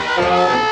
Música